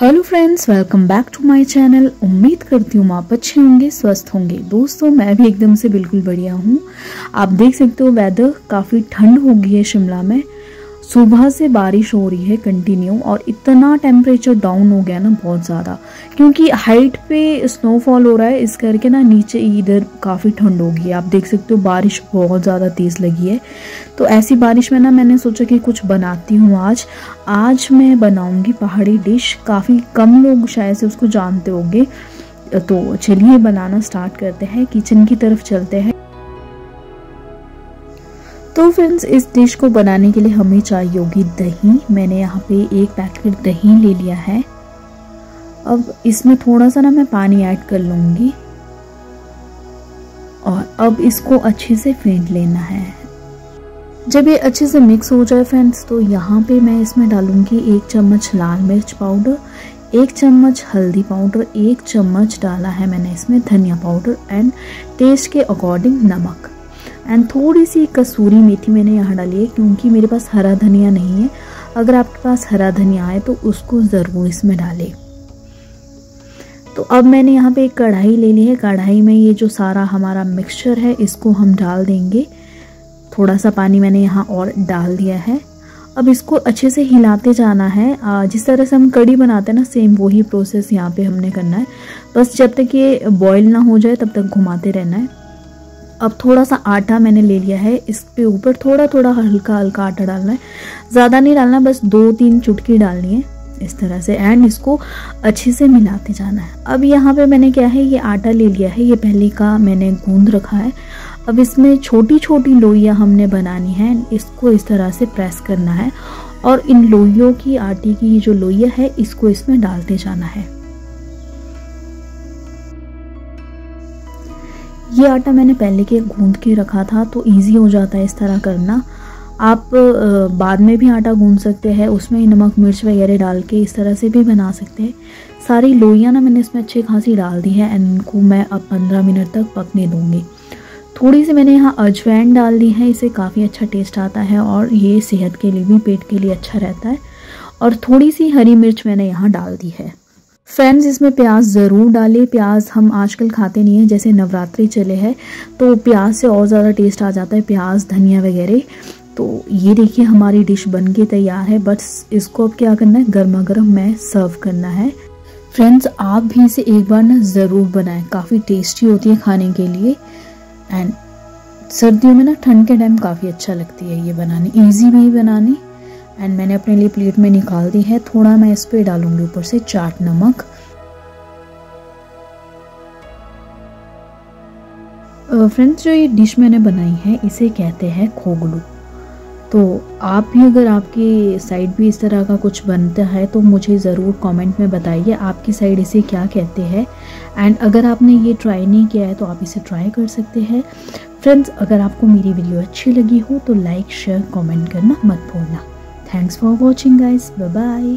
Hello friends welcome back to my channel उम्मीद करती हूँ आप अच्छे होंगे, स्वस्थ होंगे। दोस्तों, मैं भी एकदम से बिल्कुल बढ़िया हूँ। आप देख सकते हो वेदर काफ़ी ठंड हो गई है शिमला में। सुबह से बारिश हो रही है कंटिन्यू और इतना टेम्परेचर डाउन हो गया ना बहुत ज़्यादा। क्योंकि हाइट पे स्नोफॉल हो रहा है, इस करके ना नीचे इधर काफ़ी ठंड हो गई है। आप देख सकते हो बारिश बहुत ज़्यादा तेज़ लगी है। तो ऐसी बारिश में ना मैंने सोचा कि कुछ बनाती हूँ आज। आज मैं बनाऊँगी पहाड़ी डिश काफ़ी कम लोग शायद से उसको जानते होंगे। तो चलिए बनाना स्टार्ट करते हैं। किचन की तरफ़ चलते हैं। तो फ्रेंड्स इस डिश को बनाने के लिए हमें चाहिए होगी दही। मैंने यहाँ पे एक पैकेट दही ले लिया है। अब इसमें थोड़ा सा ना मैं पानी ऐड कर लूँगी। और अब इसको अच्छे से फेंट लेना है। जब ये अच्छे से मिक्स हो जाए फ्रेंड्स तो यहाँ पे मैं इसमें डालूँगी एक चम्मच लाल मिर्च पाउडर एक चम्मच हल्दी पाउडर एक चम्मच डाला है मैंने इसमें धनिया पाउडर एंड टेस्ट के अकॉर्डिंग नमक। एंड थोड़ी सी कसूरी मेथी मैंने यहाँ डाली है, क्योंकि मेरे पास हरा धनिया नहीं है। अगर आपके पास हरा धनिया है तो उसको ज़रूर इसमें डालें। तो अब मैंने यहाँ पे एक कढ़ाई ले ली है। कढ़ाई में ये जो सारा हमारा मिक्सचर है, इसको हम डाल देंगे। थोड़ा सा पानी मैंने यहाँ और डाल दिया है। अब इसको अच्छे से हिलाते जाना है। जिस तरह से हम कड़ी बनाते हैं ना सेम वही प्रोसेस यहाँ पे हमने करना है। बस जब तक ये बॉईल ना हो जाए, तब तक घुमाते रहना है। अब थोड़ा सा आटा मैंने ले लिया है। इसके ऊपर थोड़ा थोड़ा हल्का हल्का आटा डालना है। ज़्यादा नहीं डालना, बस दो तीन चुटकी डालनी है इस तरह से। एंड इसको अच्छे से मिलाते जाना है। अब यहाँ पे मैंने क्या है, ये आटा ले लिया है। ये पहले का मैंने गूंद रखा है। अब इसमें छोटी छोटी लोइयाँ हमने बनानी है। इसको इस तरह से प्रेस करना है। और इन लोइयों की, आटे की जो लोइया है, इसको इसमें डालते जाना है। ये आटा मैंने पहले के गूंद के रखा था तो इजी हो जाता है इस तरह करना। आप बाद में भी आटा गूंद सकते हैं, उसमें नमक, मिर्च वगैरह डाल के इस तरह से भी बना सकते हैं। सारी लोइयाँ ना मैंने इसमें अच्छी खासी डाल दी है एंड इनको मैं अब पंद्रह मिनट तक पकने दूँगी। थोड़ी सी मैंने यहाँ अजवैन डाल दी है, इसे काफ़ी अच्छा टेस्ट आता है और ये सेहत के लिए भी, पेट के लिए अच्छा रहता है। और थोड़ी सी हरी मिर्च मैंने यहाँ डाल दी है। फ्रेंड्स इसमें प्याज ज़रूर डालें। प्याज हम आजकल खाते नहीं हैं, जैसे नवरात्रि चले हैं तो प्याज से और ज़्यादा टेस्ट आ जाता है, प्याज, धनिया वगैरह। तो ये देखिए, हमारी डिश बन के तैयार है बट इसको अब क्या करना है? गर्मा गर्म में सर्व करना है। फ्रेंड्स आप भी इसे एक बार ना ज़रूर बनाएँ। काफ़ी टेस्टी होती है खाने के लिए। एंड सर्दियों में ना ठंड के टाइम काफ़ी अच्छा लगती है ये बनानी। ईजी भी बनानी। एंड मैंने अपने लिए प्लेट में निकाल दी है। थोड़ा मैं इस पर डालूँगी ऊपर से चाट नमक। फ्रेंड्स जो ये डिश मैंने बनाई है, इसे कहते हैं खोगलू। तो आप भी अगर आपकी साइड भी इस तरह का कुछ बनता है तो मुझे ज़रूर कमेंट में बताइए, आपकी साइड इसे क्या कहते हैं। एंड अगर आपने ये ट्राई नहीं किया है तो आप इसे ट्राई कर सकते हैं। फ्रेंड्स अगर आपको मेरी वीडियो अच्छी लगी हो तो लाइक शेयर कमेंट करना मत भूलना। Thanks for watching guys. Bye bye.